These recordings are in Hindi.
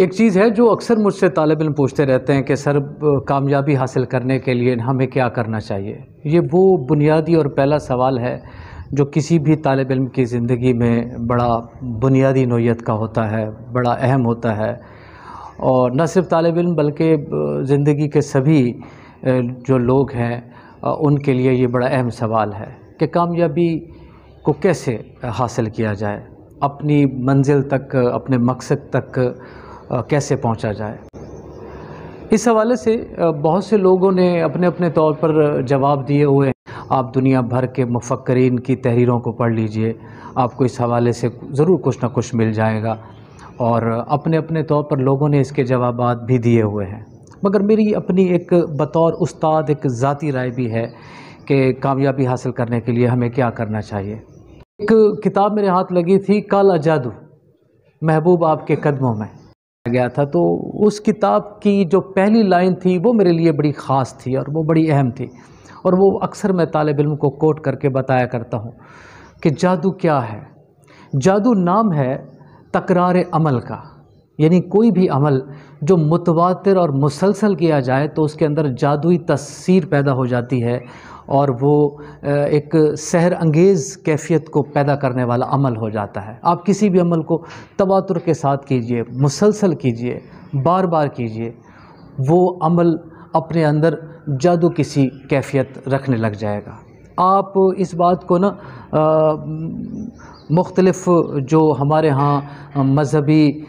एक चीज़ है जो अक्सर मुझसे तालब इल्म पूछते रहते हैं कि सर कामयाबी हासिल करने के लिए हमें क्या करना चाहिए? ये वो बुनियादी और पहला सवाल है जो किसी भी तालब इल्म की ज़िंदगी में बड़ा बुनियादी नोयत का होता है, बड़ा अहम होता है। और न सिर्फ़ तालब इल्म बल्कि ज़िंदगी के सभी जो लोग हैं उनके लिए ये बड़ा अहम सवाल है कि कामयाबी को कैसे हासिल किया जाए? अपनी मंजिल तक, अपने मकसद तक कैसे पहुँचा जाए? इस हवाले से बहुत से लोगों ने अपने अपने तौर पर जवाब दिए हुए हैं। आप दुनिया भर के मुफक्रीन की तहरीरों को पढ़ लीजिए। आपको इस हवाले से ज़रूर कुछ ना कुछ मिल जाएगा। और अपने अपने तौर पर लोगों ने इसके जवाब भी दिए हुए हैं। मगर मेरी अपनी एक बतौर उस्ताद, एक ज़ाती राय भी है कि कामयाबी हासिल करने के लिए हमें क्या करना चाहिए। एक किताब मेरे हाथ लगी थी, काला जादू, महबूब आपके कदमों में। गया था तो उस किताब की जो पहली लाइन थी, वो मेरे लिए बड़ी ख़ास थी और वो बड़ी अहम थी। और वो अक्सर मैं तालब इम को कोट करके बताया करता हूँ कि जादू क्या है? जादू नाम है तकरार अमल का। यानी कोई भी अमल जो मुतवातर और मुसलसल किया जाए तो उसके अंदर जादुई तस्वीर पैदा हो जाती है और वो एक सहर अंगेज़ कैफियत को पैदा करने वाला अमल हो जाता है। आप किसी भी अमल को तवातुर के साथ कीजिए, मुसलसल कीजिए बार बार कीजिए, वो अमल अपने अंदर जादू किसी कैफियत रखने लग जाएगा। आप इस बात को ना मुख्तलफ़ जो हमारे यहाँ मज़हबी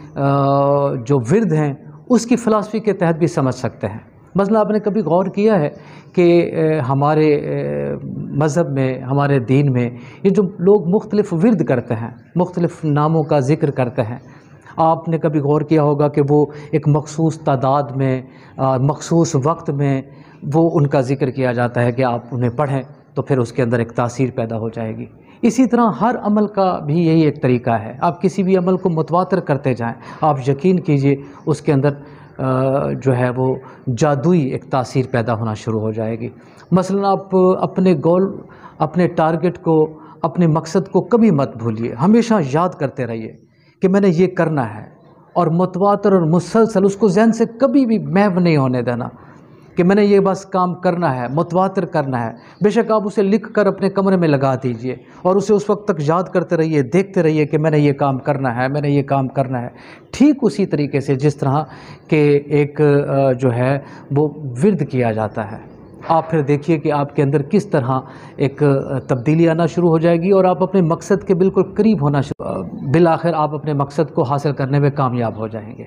जो विरद हैं, उसकी फ़िलासफ़ी के तहत भी समझ सकते हैं। मसला आपने कभी गौर किया है कि हमारे मज़हब में, हमारे दीन में ये जो लोग मुख्तलिफ़ विरद करते हैं, मुख्तलिफ़ नामों का ज़िक्र करते हैं, आपने कभी गौर किया होगा कि वो एक मखसूस तादाद में मखसूस वक्त में वो उनका ज़िक्र किया जाता है कि आप उन्हें पढ़ें तो फिर उसके अंदर एक तासीर पैदा हो जाएगी। इसी तरह हर अमल का भी यही एक तरीका है। आप किसी भी अमल को मुतवातर करते जाएँ, आप यकीन कीजिए उसके अंदर जो है वो जादुई एक तासीर पैदा होना शुरू हो जाएगी। मसलन आप अपने गोल अपने टारगेट को, अपने मकसद को कभी मत भूलिए। हमेशा याद करते रहिए कि मैंने ये करना है और मतवातर और मुसलसल उसको जहन से कभी भी महव नहीं होने देना। कि मैंने ये बस काम करना है, मुतवातर करना है। बेशक आप उसे लिख कर अपने कमरे में लगा दीजिए और उसे उस वक्त तक याद करते रहिए, देखते रहिए कि मैंने ये काम करना है, मैंने ये काम करना है। ठीक उसी तरीके से जिस तरह के एक जो है, वो विरद किया जाता है। आप फिर देखिए कि आपके अंदर किस तरह एक तब्दीली आना शुरू हो जाएगी और आप अपने मकसद के बिल्कुल करीब होना बिल आखिर आप अपने मकसद को हासिल करने में कामयाब हो जाएँगे।